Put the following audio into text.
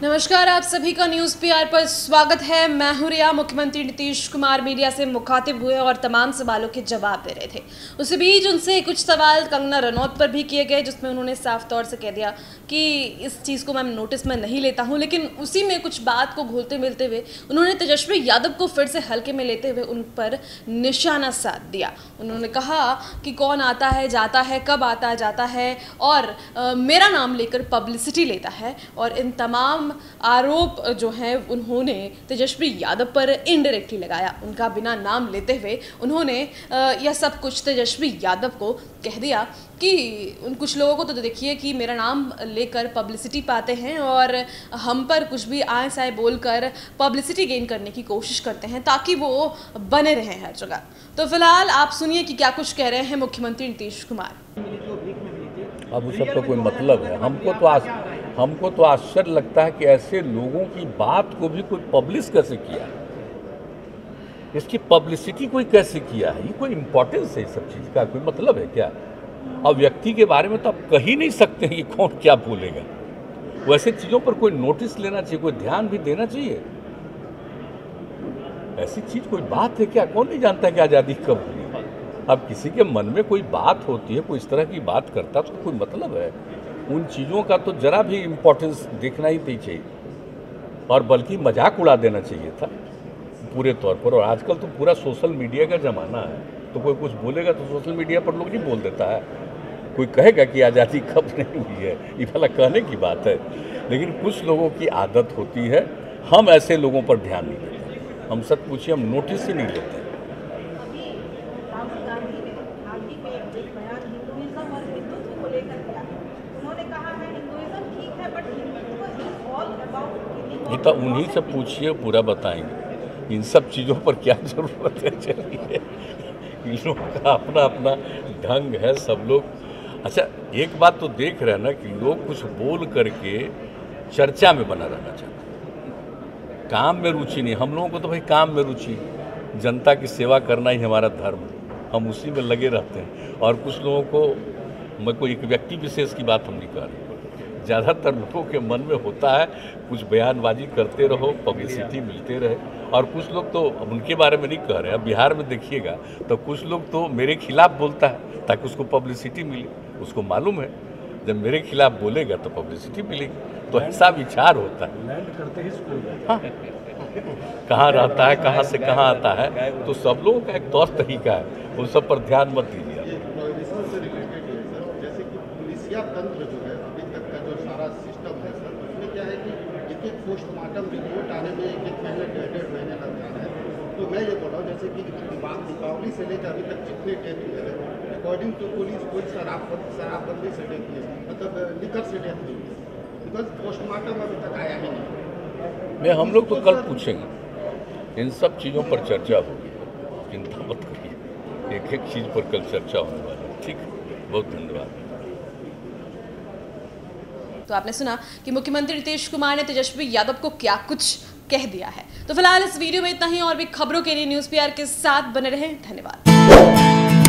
नमस्कार, आप सभी का न्यूज़ पीआर पर स्वागत है। मैं हूँ रिया, मुख्यमंत्री नीतीश कुमार मीडिया से मुखातिब हुए और तमाम सवालों के जवाब दे रहे थे। उसी बीच उनसे कुछ सवाल कंगना रनौत पर भी किए गए, जिसमें उन्होंने साफ़ तौर से कह दिया कि इस चीज़ को मैं नोटिस में नहीं लेता हूँ, लेकिन उसी में कुछ बात को घोलते मिलते हुए उन्होंने तेजस्वी यादव को फिर से हल्के में लेते हुए उन पर निशाना साध दिया। उन्होंने कहा कि कौन आता है, जाता है, कब आता, जाता है और मेरा नाम लेकर पब्लिसिटी लेता है और इन तमाम आरोप जो हैं उन्होंने तेजस्वी यादव पर इनडायरेक्टली लगाया। उनका बिना नाम लेते हुए उन्होंने यह सब कुछ तेजस्वी यादव को कह दिया कि उन कुछ लोगों को तो देखिए कि मेरा नाम लेकर पब्लिसिटी पाते हैं और हम पर कुछ भी आए साए बोलकर पब्लिसिटी गेन करने की कोशिश करते हैं ताकि वो बने रहें हर जगह। तो फ़िलहाल आप सुनिए कि क्या कुछ कह रहे हैं मुख्यमंत्री नीतीश कुमार। अब उस सब का कोई मतलब है? हमको तो आश, हमको तो आश्चर्य लगता है कि ऐसे लोगों की बात को भी कोई पब्लिश कैसे किया? है इसकी पब्लिसिटी कोई कैसे किया है? ये कोई इम्पोर्टेंस है सब चीज़ का? कोई मतलब है क्या? अब व्यक्ति के बारे में तो आप कह ही नहीं सकते कि कौन क्या बोलेगा। वैसे चीज़ों पर कोई नोटिस लेना चाहिए, कोई ध्यान भी देना चाहिए। ऐसी चीज़ कोई बात है क्या? कौन नहीं जानता कि आज़ादी कब हुई अब किसी के मन में कोई बात होती है, कोई इस तरह की बात करता तो कोई मतलब है। उन चीज़ों का तो जरा भी इम्पोर्टेंस देखना ही नहीं चाहिए। और बल्कि मज़ाक उड़ा देना चाहिए था, पूरे तौर पर। और आजकल तो पूरा सोशल मीडिया का ज़माना है। तो कोई कुछ बोलेगा तो सोशल मीडिया पर लोग नहीं बोल देता है। कोई कहेगा कि आज़ादी कब नहीं हुई है, ये वाला कहने की बात है। लेकिन कुछ लोगों की आदत होती है, हम ऐसे लोगों पर ध्यान नहीं देते। हम सब पूछिए, हम नोटिस ही नहीं लेते राहुल गांधी ने हाल ही में एक बयान हिंदुइज्म और हिंदुत्व को लेकर किया उन्होंने कहा है हिंदुइज्म ठीक है बट हिंदुत्व इज़ ऑल ये तो उन्हीं से पूछिए, पूरा बताएँगे। इन सब चीज़ों पर क्या ज़रूरत है? चलिए। इन लोगों का अपना अपना ढंग है सब लोग। अच्छा एक बात तो देख रहे हैं ना कि लोग कुछ बोल करके चर्चा में बना रहना चाहते काम में रुचि नहीं। हम लोगों को तो भाई काम में रुचि। जनता की सेवा करना ही हमारा धर्म। हम उसी में लगे रहते हैं। और कुछ लोगों को, मैं कोई एक व्यक्ति विशेष की बात हम नहीं कर रहे। ज़्यादातर लोगों के मन में होता है कुछ बयानबाजी करते रहो पब्लिसिटी मिलते रहे। और कुछ लोग तो अब उनके बारे में नहीं कह रहे अब बिहार में देखिएगा तो कुछ लोग तो मेरे खिलाफ बोलता है ताकि उसको पब्लिसिटी मिले। उसको मालूम है जब मेरे खिलाफ बोलेगा तो पब्लिसिटी मिलेगी। तो ऐसा विचार होता है। ही हाँ। कहाँ रहता है कहाँ से कहाँ आता है तो सब लोगों का एक तौर तरीका है उन सब पर ध्यान मत दीजिए ये प्रोहिबिशन से रिलेटेड है सर जैसे कि तंत्र जो है, अभी तक का जो सारा सिस्टम है सर, उसमें क्या है कि एक एक पोस्टमार्टम रिपोर्ट आने में एक एक महीने डेढ़ डेढ़ महीने लग जा रहा है। तो मैं ये बोल रहा हूँ, जैसे कि दीपा- दीपावली से लेकर अभी तक जितने डेथ हुए हैं। अकॉर्डिंग टू पुलिस कोई शराब शराबबंदी से डेथ हुई। मतलब लिकर से डेथ हुई। बिकॉज़ पोस्टमार्टम अभी तक आया ही नहीं। नहीं हम लोग तो कल पूछेंगे। इन सब चीज़ों पर चर्चा होगी। चिंता मत करिए। एक एक चीज़ पर कल चर्चा होने वाली है। ठीक बहुत धन्यवाद। तो आपने सुना कि मुख्यमंत्री नीतीश कुमार ने तेजस्वी यादव को क्या कुछ कह दिया है। तो फ़िलहाल इस वीडियो में इतना ही, और भी खबरों के लिए न्यूज़ पीआर के साथ बने रहें। धन्यवाद।